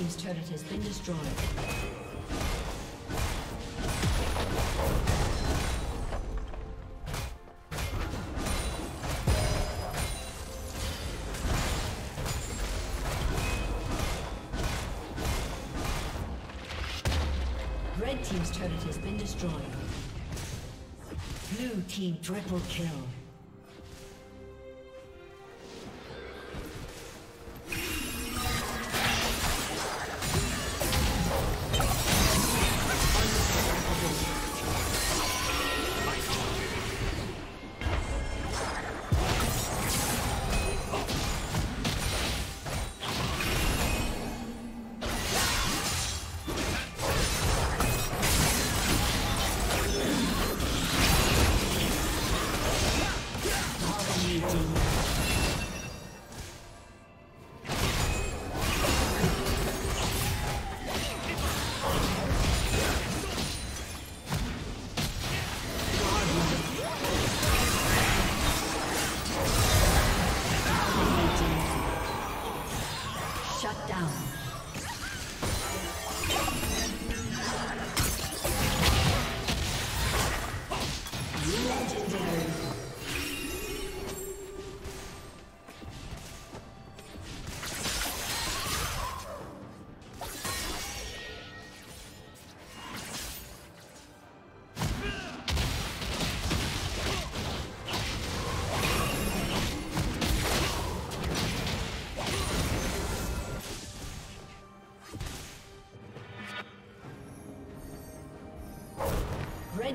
team's turret has been destroyed. Red team's turret has been destroyed. Blue team triple kill.